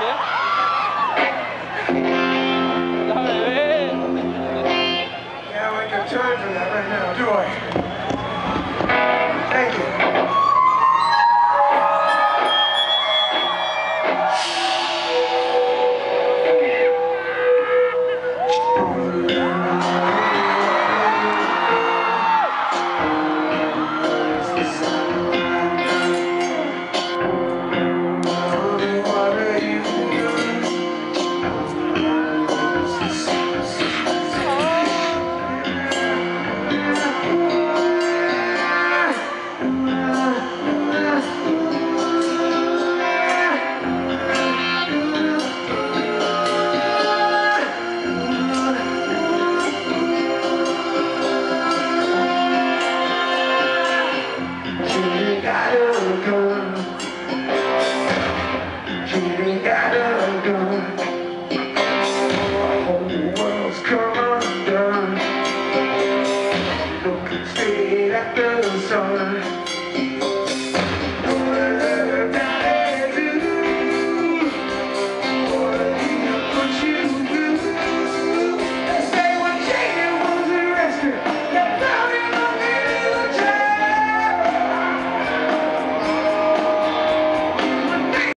Yeah, I got time for that right now, do I? Thank you. gotta do. I hope world's come undone. Looking straight at the sun.